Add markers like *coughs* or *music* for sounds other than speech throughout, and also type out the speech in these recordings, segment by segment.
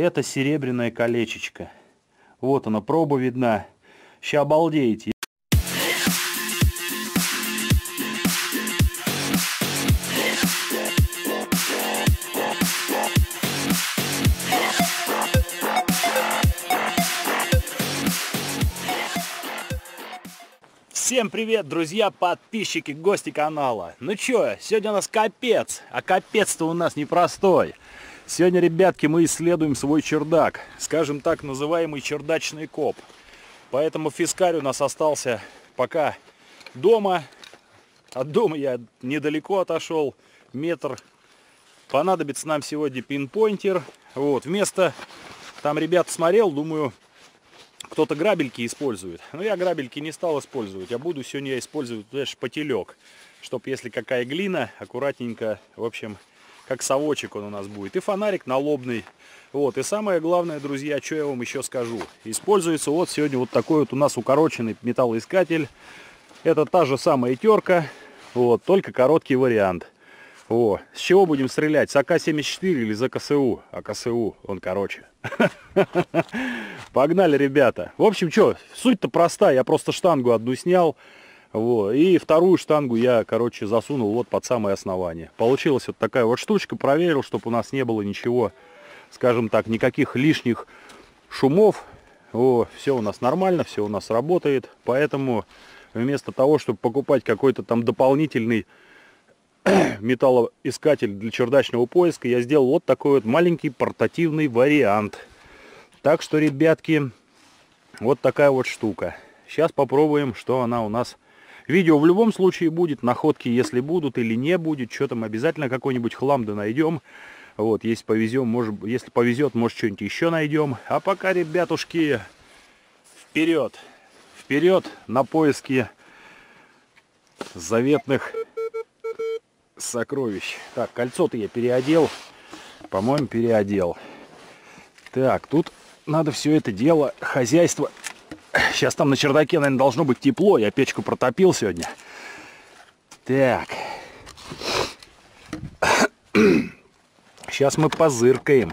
Это серебряное колечечко. Вот она, проба видна. Ща обалдеете. Всем привет, друзья, подписчики, гости канала. Ну чё, сегодня у нас капец, а капец-то у нас непростой. Сегодня, ребятки, мы исследуем свой чердак, скажем так, называемый чердачный коп. Поэтому фискарь у нас остался пока дома. От дома я недалеко отошел, метр. Понадобится нам сегодня пинпойнтер. Вот, вместо, там ребят смотрел, думаю, кто-то грабельки использует. Но я грабельки не стал использовать. Я буду сегодня использовать знаешь, потелек. Чтоб если какая глина, аккуратненько, в общем, как совочек он у нас будет. И фонарик налобный. Вот. И самое главное, друзья, что я вам еще скажу. Используется вот сегодня вот такой вот у нас укороченный металлоискатель. Это та же самая терка, вот, только короткий вариант. О, с чего будем стрелять? С АК-74 или за КСУ? А КСУ, он короче. *laughs* Погнали, ребята. В общем, что, суть-то простая. Я просто штангу одну снял. Вот, и вторую штангу я, короче, засунул вот под самое основание. Получилась вот такая вот штучка. Проверил, чтобы у нас не было ничего, скажем так, никаких лишних шумов. О, все у нас нормально, все у нас работает. Поэтому вместо того, чтобы покупать какой-то там дополнительный *coughs* металлоискатель для чердачного поиска, я сделал вот такой вот маленький портативный вариант. Так что, ребятки, вот такая вот штука. Сейчас попробуем, что она у нас... Видео в любом случае будет, находки, если будут или не будет, что там обязательно какой-нибудь хлам да найдем. Вот, если повезем, может, если повезет, может что-нибудь еще найдем. А пока, ребятушки, вперед, вперед на поиски заветных сокровищ. Так, кольцо-то я переодел. По-моему, переодел. Так, тут надо все это дело, хозяйство. Сейчас там на чердаке, наверное, должно быть тепло. Я печку протопил сегодня. Так. Сейчас мы позыркаем.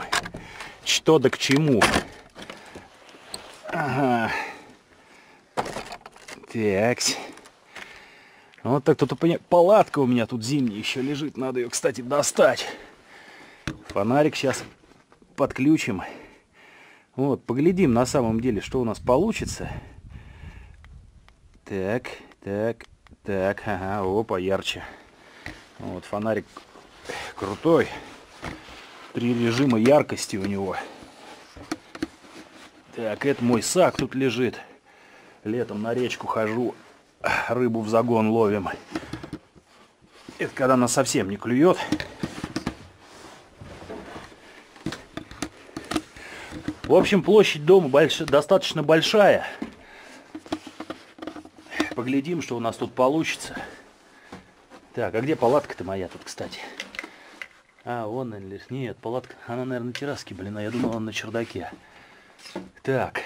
Что да к чему. Ага. Так. Вот так тут палатка у меня тут зимняя еще лежит. Надо ее, кстати, достать. Фонарик сейчас подключим. Вот, поглядим на самом деле, что у нас получится. Так, так, так, ага, опа, ярче. Вот, фонарик крутой. Три режима яркости у него. Так, это мой сак тут лежит. Летом на речку хожу рыбу в загон ловим. Это когда она совсем не клюет. В общем, площадь дома больш... достаточно большая. Поглядим, что у нас тут получится. Так, а где палатка-то моя тут, кстати? А, вон она. Нет, палатка, она, наверное, на терраске, блин, а я думал, она на чердаке. Так.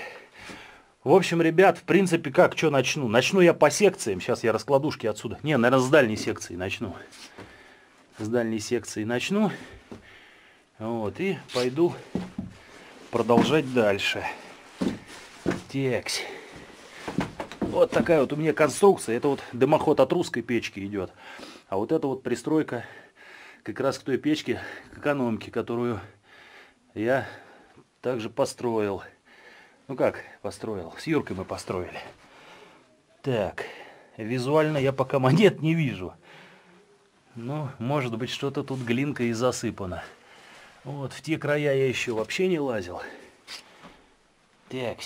В общем, ребят, в принципе, как, что начну? Начну я по секциям. Сейчас я раскладушки отсюда. Не, наверное, с дальней секции начну. С дальней секции начну. Вот, и пойду продолжать дальше. Текс. Вот такая вот у меня конструкция. Это вот дымоход от русской печки идет. А вот это вот пристройка как раз к той печке, к экономке, которую я также построил. Ну как построил? С Юркой мы построили. Так, визуально я пока *laughs* монет не вижу. Ну, может быть, что-то тут глинка и засыпано. Вот, в те края я еще вообще не лазил. Так,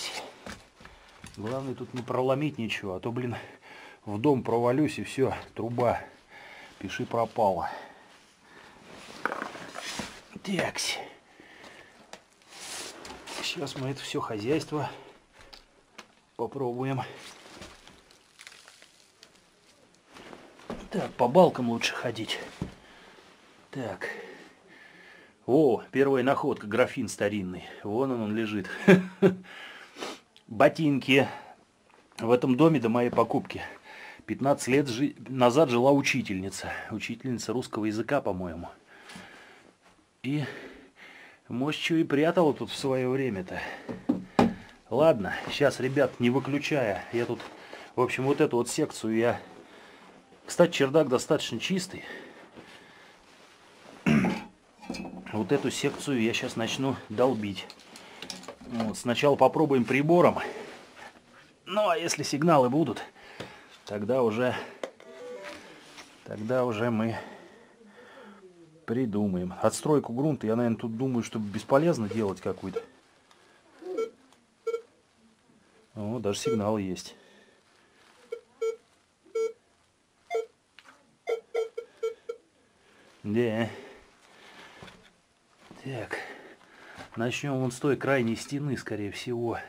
главное тут не проломить ничего, а то, блин, в дом провалюсь и все, труба, пиши пропала. Такс. Сейчас мы это все хозяйство попробуем. Так, по балкам лучше ходить. Так. О, первая находка, графин старинный. Вон он, он лежит. *laughs* Ботинки. В этом доме до моей покупки 15 лет жи назад жила учительница. Учительница русского языка, по-моему. И Может, что и прятала тут в свое время-то. Ладно, сейчас, ребят, не выключая, я тут, в общем, вот эту вот секцию я... Кстати, чердак достаточно чистый. Вот эту секцию я сейчас начну долбить. Вот, сначала попробуем прибором. Ну, а если сигналы будут, тогда уже, тогда уже мы придумаем. Отстройку грунта я, наверное, тут думаю, что бесполезно делать какую-то. О, даже сигнал есть. Да. Так. Начнем вон с той крайней стены, скорее всего.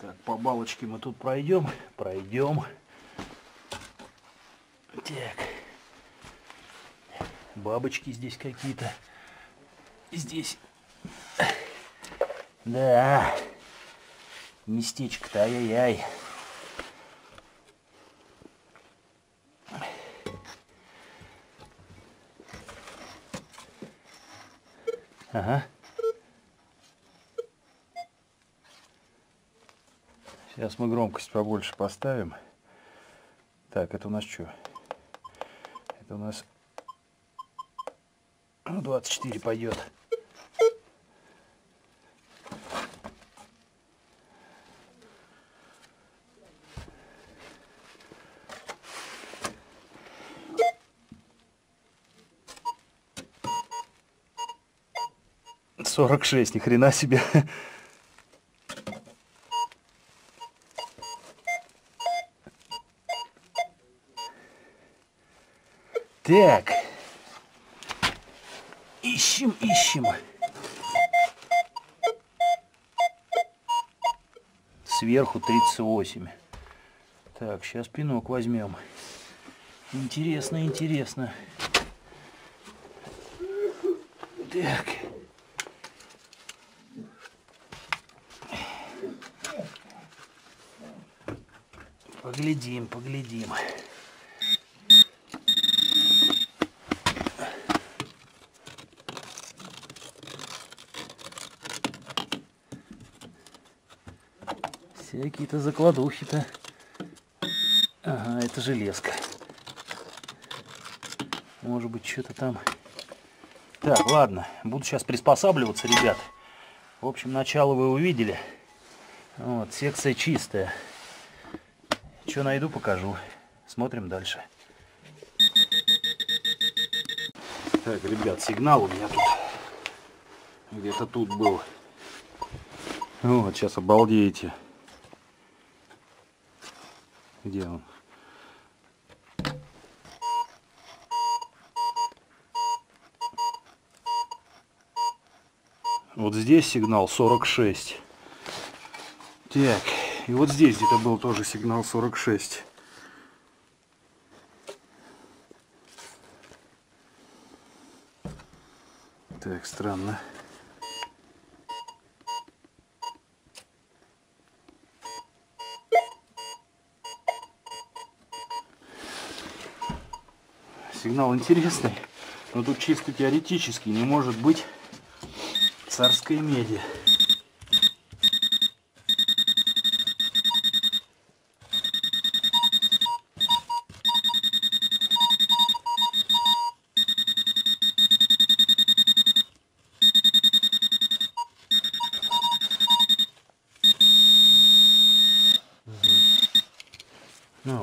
Так, по балочке мы тут пройдем. Пройдем. Так. Бабочки здесь какие-то. Здесь. Да. Местечко-то, ай-яй-яй. Ага. Сейчас мы громкость побольше поставим. Так, это у нас что? Это у нас ну, 24 пойдет. Сорок шесть, ни хрена себе. Так. Ищем, ищем. Сверху 38. Так, сейчас пинок возьмем. Интересно, интересно. Так. Поглядим, поглядим. Всякие-то закладухи-то. Ага, это железка. Может быть, что-то там... Так, ладно. Буду сейчас приспосабливаться, ребят. В общем, начало вы увидели. Вот, секция чистая. Что найду, покажу. Смотрим дальше. Так, ребят, сигнал у меня тут. Где-то тут был. Вот, сейчас обалдеете. Где он? Вот здесь сигнал 46. Так, и вот здесь где-то был тоже сигнал 46. Так, странно. Сигнал интересный, но тут чисто теоретически не может быть царской меди.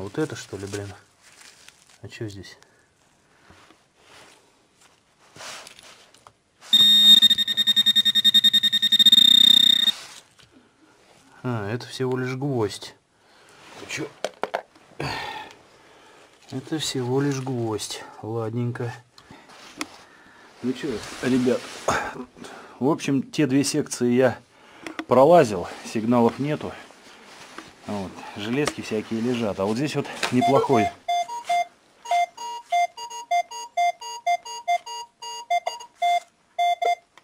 Вот это что ли, блин? А что здесь? А, это всего лишь гвоздь. Чё? Это всего лишь гвоздь. Ладненько. Ну что, ребят, в общем, те две секции я пролазил, сигналов нету. Железки всякие лежат. А вот здесь вот неплохой.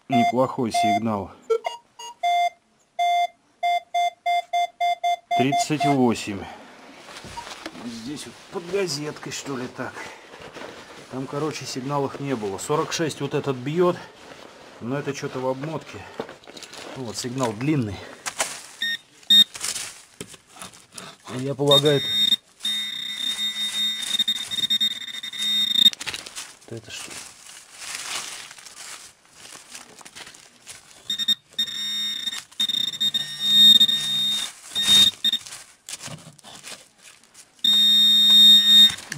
Неплохой сигнал. 38. Здесь вот под газеткой, что ли, так. Там, короче, сигналов не было. 46 вот этот бьет. Но это что-то в обмотке. Вот, сигнал длинный. Я полагаю, это, это что?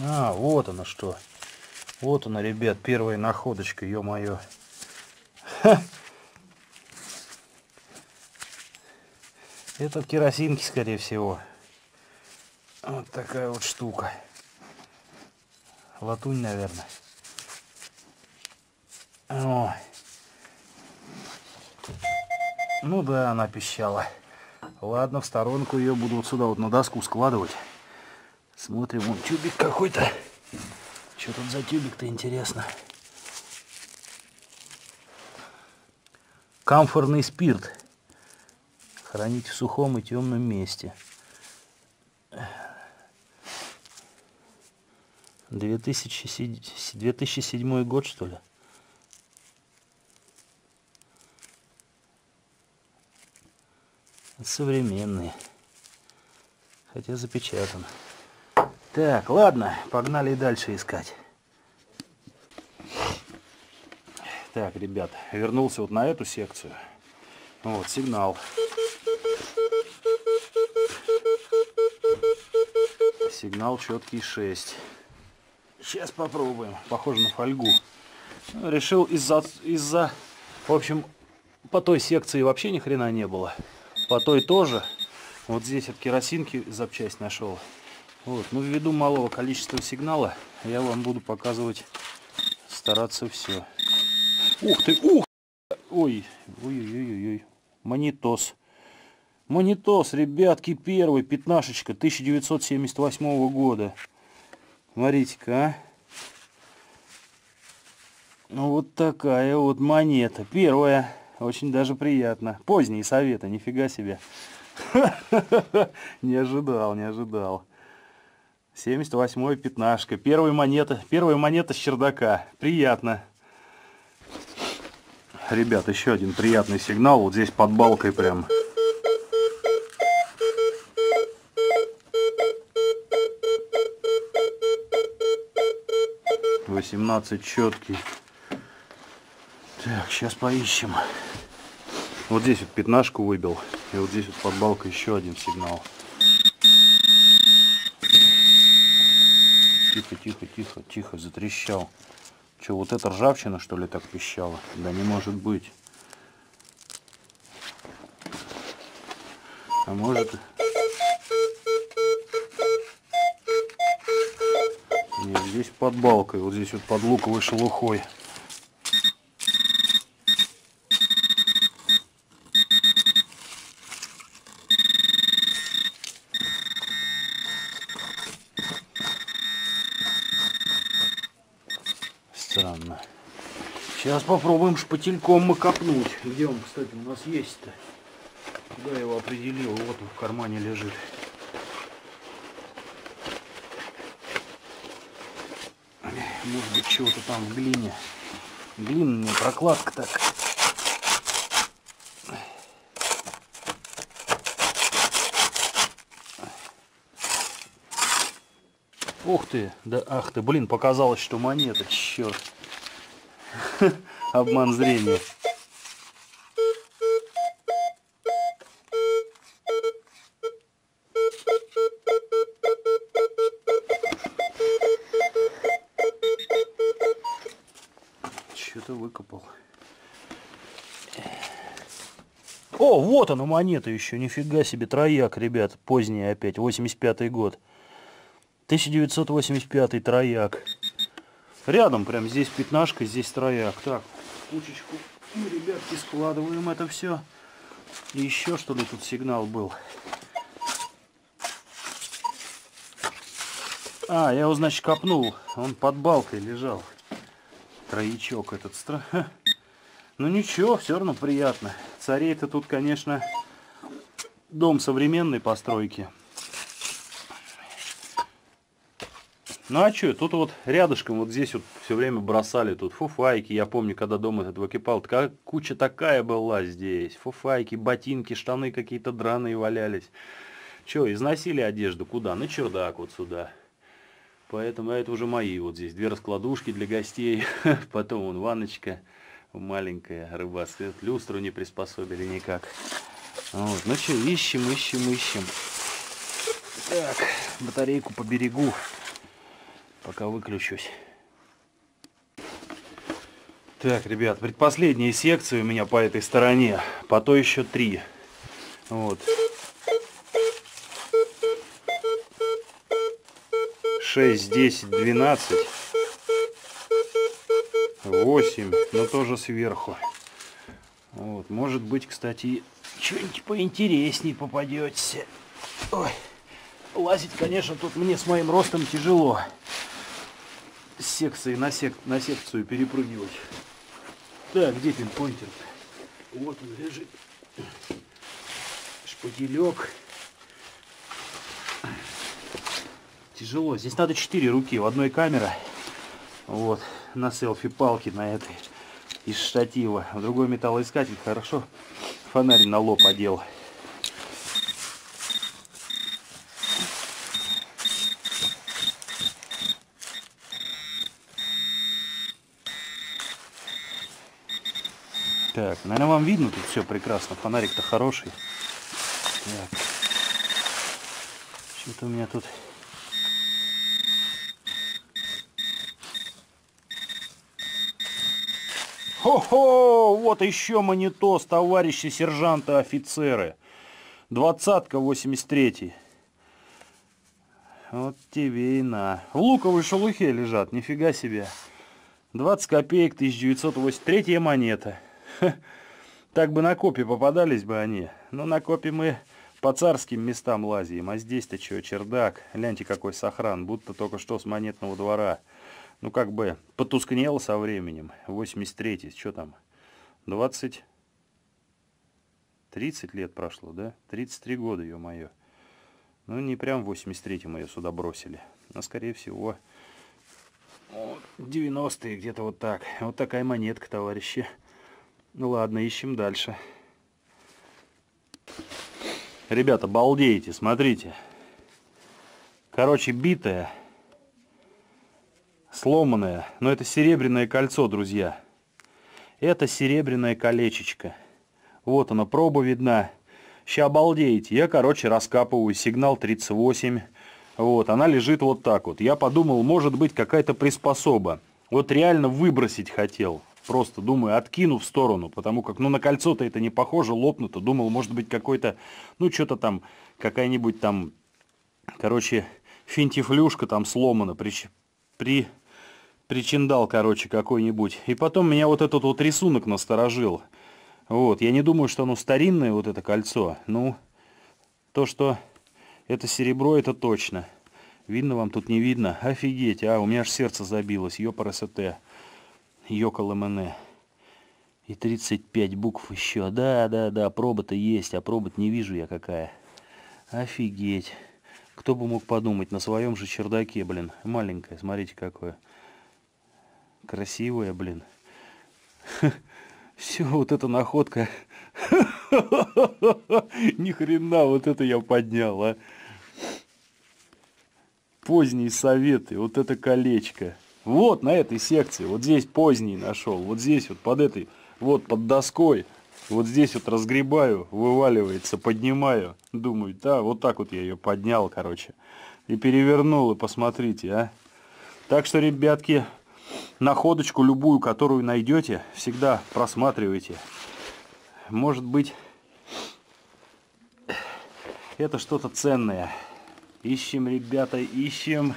А, вот оно что. Вот она, ребят, первая находочка, ё-моё. Это керосинки, скорее всего. Вот такая вот штука. Латунь, наверное. О. Ну да, она пищала. Ладно, в сторонку ее буду вот сюда вот на доску складывать. Смотрим, вон тюбик какой-то. Что тут за тюбик-то интересно? Камфорный спирт. Хранить в сухом и темном месте. 2007, 2007 год, что ли? Современные. Хотя запечатан. Так, ладно, погнали дальше искать. Так, ребят, вернулся вот на эту секцию. Вот, сигнал. Сигнал четкий 6. Сейчас попробуем. Похоже на фольгу. Решил из-за... из-за... В общем, по той секции вообще ни хрена не было. По той тоже. Вот здесь от керосинки запчасть нашел. Вот. Ну, ввиду малого количества сигнала, я вам буду показывать, стараться все. Ух ты, ух! Ой, ой-ой-ой-ой. Монитос. Монитос, ребятки, первый, пятнашечка, 1978 года. Смотрите-ка, а. Ну, вот такая вот монета. Первая. Очень даже приятно. Поздние советы, нифига себе. *laughs* Не ожидал, не ожидал. 78 пятнашка. Первая монета, первая монета с чердака. Приятно. Ребят, еще один приятный сигнал. Вот здесь под балкой прям. Восемнадцать четкий. Так, сейчас поищем. Вот здесь вот пятнашку выбил. И вот здесь вот под балкой еще один сигнал. Тихо, тихо, тихо, тихо, затрещал. Че, вот эта ржавчина, что ли, так пищала? Да не может быть. А может... под балкой, вот здесь вот под луковой шелухой. Странно. Сейчас попробуем шпательком мы копнуть. Где он, кстати, у нас есть-то? Куда я его определил? Вот он в кармане лежит. Может быть, чего-то там в глине. Глиняная прокладка так. Ух ты, да ах ты, блин, показалось, что монета, черт. *laughs* Обман зрения. Выкопал. О, вот она монета еще, нифига себе, трояк, ребят, поздний опять, 85 год. 1985 трояк. Рядом прям здесь пятнашка, здесь трояк. Так, кучечку мы, ребятки, складываем это все. И еще что ли тут сигнал был. А, я его, значит, копнул. Он под балкой лежал. Троячок этот. Стра... *laughs* Ну ничего, все равно приятно. Царей-то тут, конечно, дом современной постройки. Ну а что, тут вот рядышком вот здесь вот все время бросали тут фуфайки. Я помню, когда дома этот выкипал, такая куча такая была здесь. Фуфайки, ботинки, штаны какие-то драные валялись. Че, износили одежду куда? На чердак вот сюда. Поэтому это уже мои вот здесь. Две раскладушки для гостей. *laughs* Потом вон ванночка маленькая, рыбацкая. Люстру не приспособили никак. Вот. Ну что, ищем, ищем, ищем. Так, батарейку по берегу пока выключусь. Так, ребят, предпоследние секции у меня по этой стороне, по то еще три. Вот. Шесть, десять, двенадцать. Восемь, но тоже сверху. Вот, может быть, кстати, что-нибудь поинтереснее попадетесь. Ой, лазить, конечно, тут мне с моим ростом тяжело с секции на, сек на секцию перепрыгивать. Так, где пинпоинтер? Вот он лежит. Шпателек. Тяжело. Здесь надо 4 руки. В одной камера. Вот. На селфи-палке на этой. Из штатива. В другой металлоискатель. Хорошо. Фонарь на лоб одел. Так, наверное, вам видно тут все прекрасно. Фонарик-то хороший. Что-то у меня тут... Хо-хо! Вот еще монитос, товарищи сержанты, офицеры. Двадцатка 83 Вот тебе и на. В луковой шелухе лежат, нифига себе. 20 копеек, 1983 монета. Так бы на копе попадались бы они. Но на копе мы по царским местам лазим. А здесь-то что, чердак. Гляньте, какой сохран. Будто только что с монетного двора. Ну, как бы потускнело со временем. 83-й, что там? 20... 30 лет прошло, да? 33 года, ё-моё. Ну, не прям в 83-м ее сюда бросили. Но, скорее всего, 90-е где-то вот так. Вот такая монетка, товарищи. Ну ладно, ищем дальше. Ребята, балдеете, смотрите. Короче, битая, сломанная. Но это серебряное кольцо, друзья. Это серебряное колечечко. Вот она, проба видна. Сейчас обалдеете. Я, короче, раскапываю сигнал 38. Вот, она лежит вот так вот. Я подумал, может быть, какая-то приспособа. Вот реально выбросить хотел. Просто думаю, откину в сторону, потому как, ну, на кольцо-то это не похоже, лопнуто. Думал, может быть, какой-то, ну, что-то там, какая-нибудь там, короче, финтифлюшка там сломана, при, при, причиндал, короче, какой-нибудь. И потом меня вот этот вот рисунок насторожил. Вот, я не думаю, что оно старинное, вот это кольцо. Ну, то, что это серебро, это точно. Видно вам тут не видно? Офигеть, а, у меня аж сердце забилось, ёпарасоте. МН. И 35 букв еще. Да, да, да, проба-то есть, а проба не вижу я какая. Офигеть. Кто бы мог подумать, на своем же чердаке, блин. Маленькая, смотрите какое. Красивая, блин. *laughs* Все, вот эта находка. *laughs* Ни хрена, вот это я поднял, а. Поздние советы, вот это колечко. Вот на этой секции, вот здесь поздний нашел, вот здесь вот под этой, вот под доской, вот здесь вот разгребаю, вываливается, поднимаю, думаю, да, вот так вот я ее поднял, короче, и перевернул, и посмотрите, а. Так что, ребятки, находочку любую, которую найдете, всегда просматривайте. Может быть, это что-то ценное. Ищем, ребята, ищем.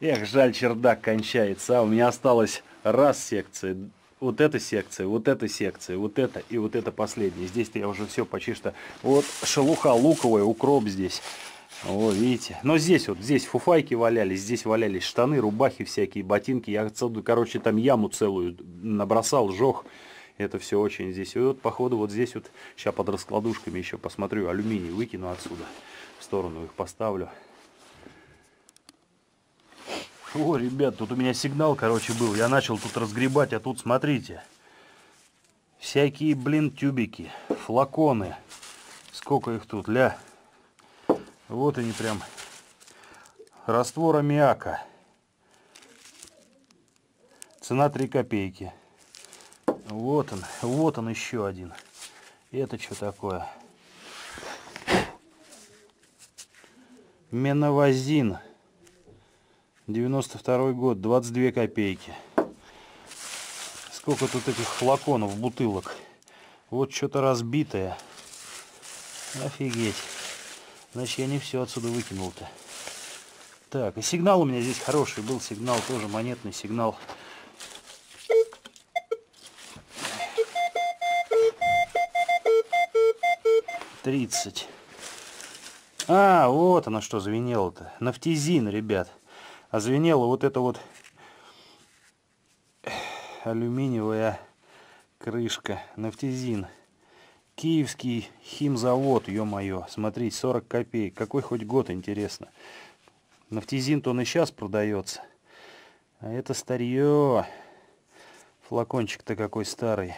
Эх, жаль, чердак кончается. А у меня осталось раз секция, вот эта секция, вот эта секция, вот это и вот это последняя. Здесь-то я уже все почти что... Вот шелуха луковая, укроп здесь. О, видите. Но здесь вот, здесь фуфайки валялись, здесь валялись штаны, рубахи всякие, ботинки. Я, короче, там яму целую набросал, жег. Это все очень здесь. И вот, походу, вот здесь вот, сейчас под раскладушками еще посмотрю, алюминий выкину отсюда. В сторону их поставлю. О, ребят, тут у меня сигнал, короче, был. Я начал тут разгребать, а тут, смотрите. Всякие, блин, тюбики, флаконы. Сколько их тут, ля. Вот они прям. Раствор аммиака. Цена 3 копейки. Вот он, вот он еще один. Это что такое? Меновазин. 92 год, 22 копейки. Сколько тут этих флаконов, бутылок. Вот что-то разбитое. Офигеть. Значит, я не все отсюда выкинул-то. Так, и сигнал у меня здесь хороший был. Сигнал тоже монетный сигнал. Тридцать. А, вот оно что звенело-то. Нафтизин, ребят. А звенела вот эта вот алюминиевая крышка. Нафтизин. Киевский химзавод, ё-моё. Смотрите, 40 копеек. Какой хоть год, интересно. Нафтизин-то он и сейчас продается. А это старье. Флакончик-то какой старый.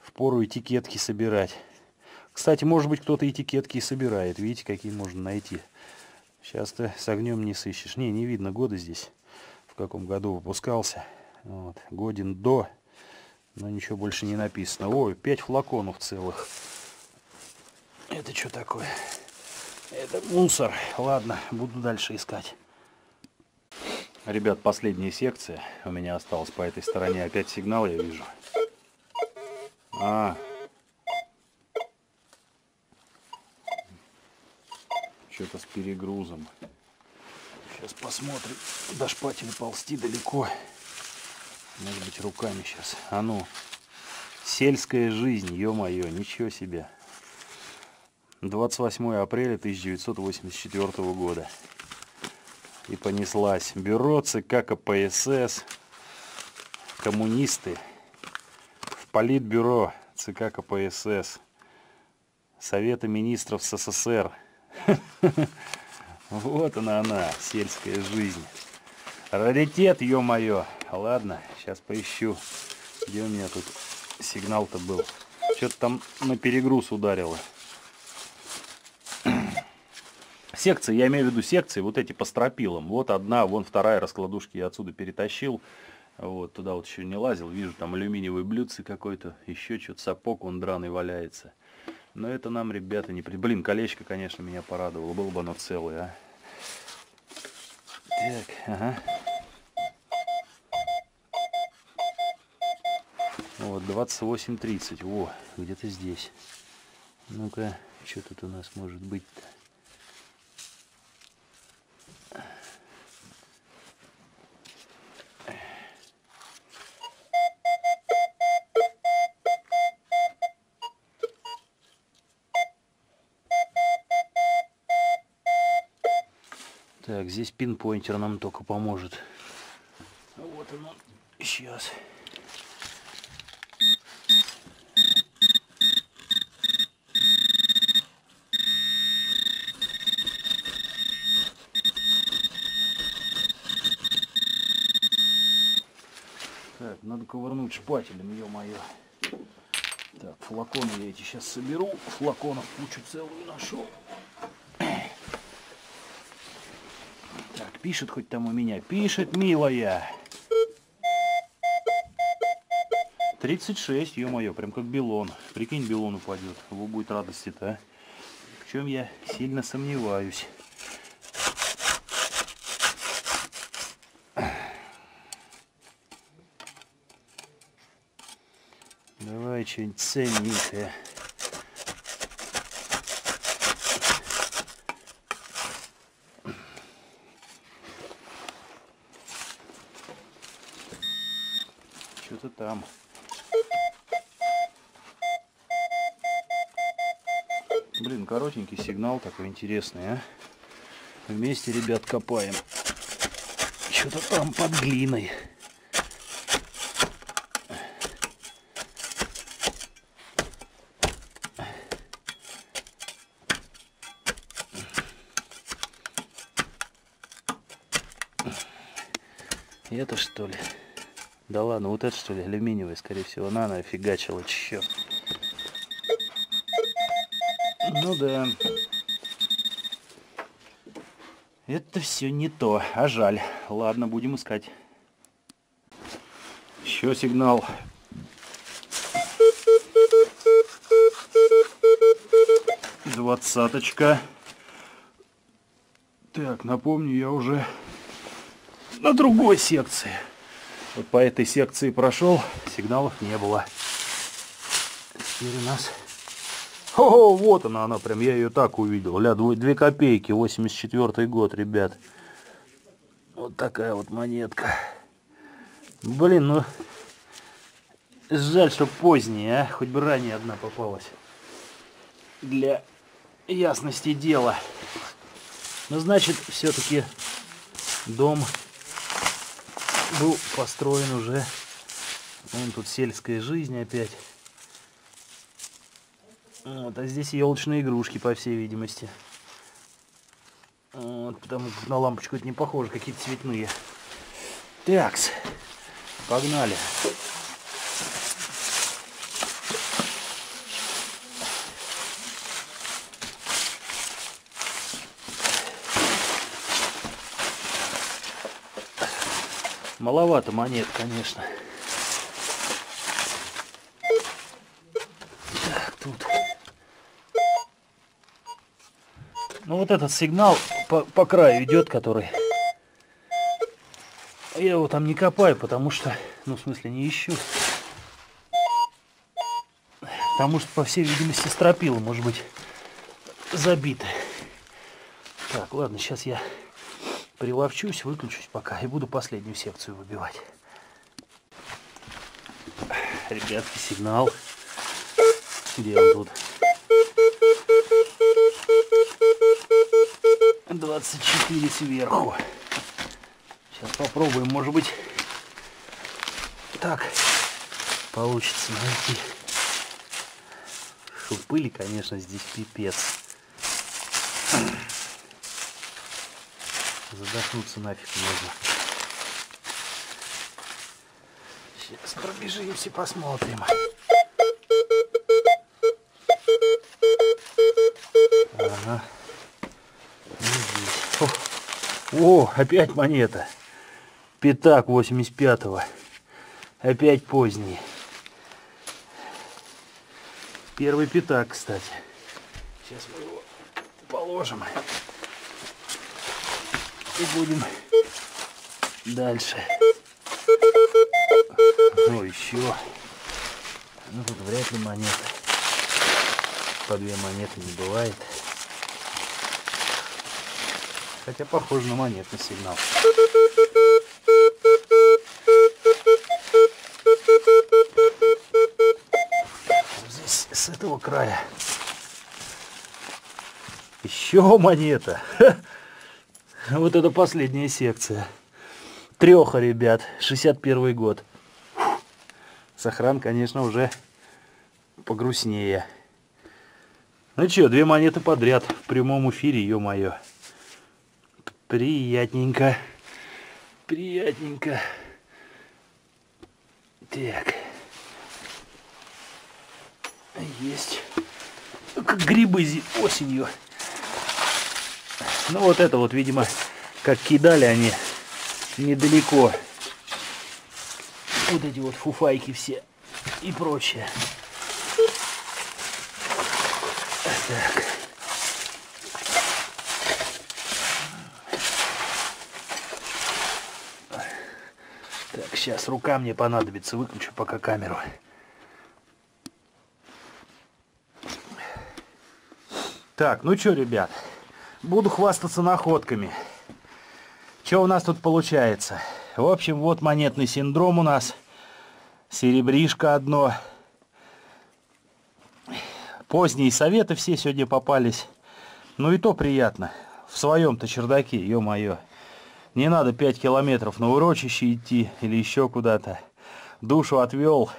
Впору этикетки собирать. Кстати, может быть, кто-то этикетки и собирает. Видите, какие можно найти. Сейчас ты с огнем не сыщешь. Не, не видно года здесь, в каком году выпускался. Вот. Годен до, но ничего больше не написано. Ой, 5 флаконов целых. Это что такое? Это мусор. Ладно, буду дальше искать. Ребят, последняя секция. У меня осталось по этой стороне опять сигнал, я вижу. А, что-то с перегрузом. Сейчас посмотрим. До шпателя ползти далеко. Может быть руками сейчас. А ну. Сельская жизнь, ё-моё, ничего себе. 28 апреля 1984 года. И понеслась. Бюро ЦК КПСС. Коммунисты. В политбюро ЦК КПСС. Совета министров СССР. *laughs* Вот она она, сельская жизнь. Раритет, ё-моё. Ладно, сейчас поищу. Где у меня тут сигнал-то был? Что-то там на перегруз ударило. Секции, я имею в виду секции, вот эти по стропилам. Вот одна, вон вторая раскладушки я отсюда перетащил. Вот, туда вот еще не лазил. Вижу, там алюминиевый блюдце какой-то. Еще что-то сапог, он драный валяется. Но это нам, ребята, не... Блин, колечко, конечно, меня порадовало. Было бы оно целое, а. Так, ага. Вот, 28.30. Во, где-то здесь. Ну-ка, что тут у нас может быть-то? Так, здесь пинпоинтер нам только поможет. Вот он, сейчас. Так, надо ковырнуть шпателем, ё-моё. Так, флаконы я эти сейчас соберу. Флаконов кучу целую нашел. Пишет хоть там у меня. Пишет, милая. 36, ё-моё, прям как Белон. Прикинь, Белон упадет. Его будет радости-то, а? В чем я сильно сомневаюсь. Давай что-нибудь ценненькое. там. Блин, коротенький сигнал такой интересный, а. Вместе, ребят, копаем. Что-то там под глиной. Это что ли? Да ладно, вот это что ли, алюминиевый, скорее всего, на, нафигачила, черт. Ну да. Это все не то, а жаль. Ладно, будем искать. Еще сигнал. Двадцаточка. Так, напомню, я уже на другой секции. Вот по этой секции прошел, сигналов не было. Теперь у нас... О, вот она, она прям, я ее так увидел. Ля, 2 копейки, 84 год, ребят. Вот такая вот монетка. Блин, ну... Жаль, что поздняя, а? Хоть бы ранее одна попалась. Для ясности дела. Ну, значит, все-таки дом был построен уже. Вон тут сельская жизнь опять. Вот, а здесь елочные игрушки, по всей видимости. Вот, потому как на лампочку это не похоже, какие-то цветные. Такс, погнали. Маловато монет, конечно. Так, тут. Ну вот этот сигнал по, по краю идет, который... Я его там не копаю, потому что... Ну, в смысле, не ищу. Потому что, по всей видимости, стропила, может быть, забиты. Так, ладно, сейчас я приловчусь, выключусь пока и буду последнюю секцию выбивать. Ребятки, сигнал. Где он тут? 24 сверху. Сейчас попробуем, может быть, так получится найти. Фу, пыли, конечно, здесь пипец. Задохнуться нафиг можно. Сейчас пробежимся, посмотрим. Ага. О, о, опять монета. Пятак 85-го. Опять поздний. Первый пятак, кстати. Сейчас мы его положим и будем дальше. Ну еще. Ну тут вряд ли монеты. По две монеты не бывает. Хотя похоже на монетный сигнал. Здесь с этого края еще монета. *laughs* Вот это последняя секция. Треха, ребят. 61 год. Сохран, конечно, уже погрустнее. Ну что, две монеты подряд в прямом эфире, ё-моё. Приятненько. Приятненько. Так. Есть. Как грибы осенью. Ну вот это вот, видимо, как кидали они недалеко. Вот эти вот фуфайки все и прочее. Так. Так, сейчас рука мне понадобится. Выключу пока камеру. Так, ну что, ребят, буду хвастаться находками. Что у нас тут получается? В общем, вот монетный синдром у нас. Серебришко одно. Поздние советы все сегодня попались. Ну и то приятно. В своем-то чердаке, ё-моё. Не надо 5 километров на урочище идти или еще куда-то. Душу отвел.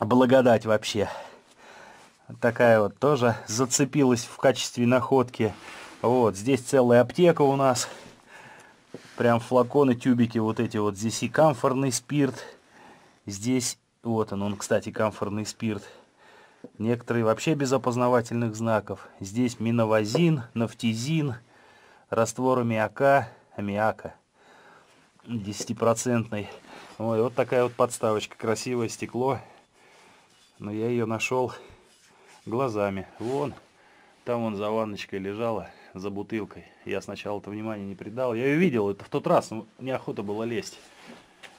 Благодать вообще такая вот тоже зацепилась в качестве находки. Вот, здесь целая аптека у нас. Прям флаконы, тюбики вот эти вот. Здесь и камфорный спирт. Здесь, вот он, он, кстати, камфорный спирт. Некоторые вообще без опознавательных знаков. Здесь миновазин, нафтизин, раствор аммиака, аммиака 10%. Ой, вот такая вот подставочка, красивое стекло. Но я ее нашел глазами. Вон, там вон за ванночкой лежала, за бутылкой. Я сначала это внимание не придал. Я ее видел, это в тот раз, неохота было лезть.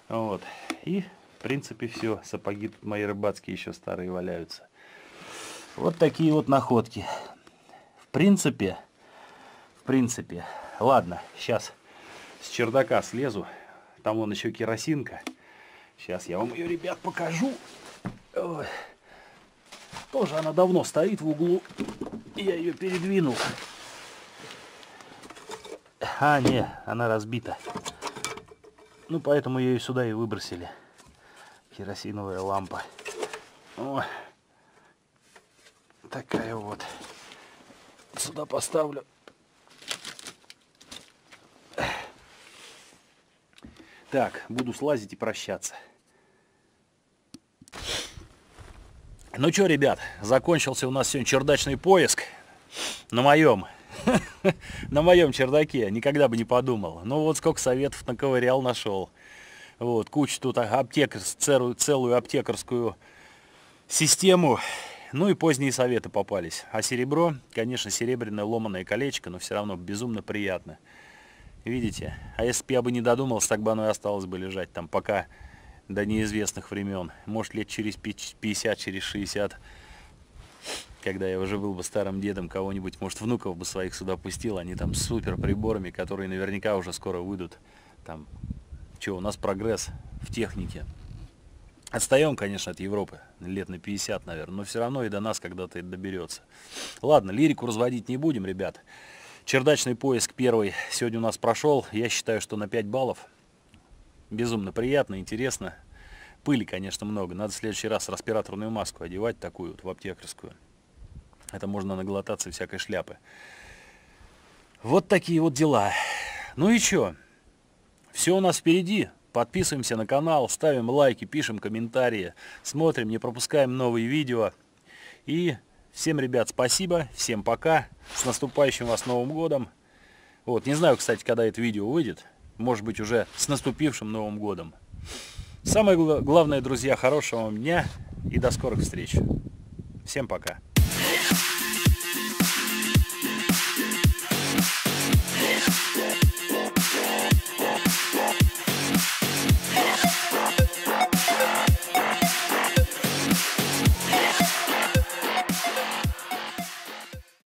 Вот. И, в принципе, все. Сапоги тут мои рыбацкие еще старые валяются. Вот такие вот находки. В принципе, в принципе, ладно, сейчас с чердака слезу. Там вон еще керосинка. Сейчас я вам ее, ребят, покажу. Ой. Тоже она давно стоит в углу. Я ее передвинул. А, не, она разбита. Ну, поэтому ее сюда и выбросили. Керосиновая лампа. Ой такая вот. Сюда поставлю. Так, буду слазить и прощаться. Ну что, ребят, закончился у нас сегодня чердачный поиск. На моем. *laughs* На моем чердаке. Никогда бы не подумал. Ну вот сколько советов наковырял, нашел. Вот, кучу тут аптекар, целую аптекарскую систему ну и поздние советы попались. А серебро, конечно, серебряное ломаное колечко, но все равно безумно приятно. Видите? А если бы я бы не додумался, так бы оно и осталось бы лежать там пока до неизвестных времен. Может лет через 50, через 60, когда я уже был бы старым дедом, кого-нибудь, может, внуков бы своих сюда пустил, они там супер приборами, которые наверняка уже скоро выйдут. Там, что, у нас прогресс в технике. Отстаем, конечно, от Европы, лет на 50, наверное, но все равно и до нас когда-то это доберется. Ладно, лирику разводить не будем, ребят. Чердачный поиск первый сегодня у нас прошел. Я считаю, что на 5 баллов. Безумно приятно, интересно. Пыли, конечно, много. Надо в следующий раз респираторную маску одевать, такую вот в аптекарскую. Это можно наглотаться всякой шляпы. Вот такие вот дела. Ну и что? Все у нас впереди. Подписываемся на канал, ставим лайки, пишем комментарии, смотрим, не пропускаем новые видео. И всем, ребят, спасибо, всем пока, с наступающим вас Новым Годом. Вот, не знаю, кстати, когда это видео выйдет, может быть уже с наступившим Новым Годом. Самое главное, друзья, хорошего вам дня и до скорых встреч. Всем пока.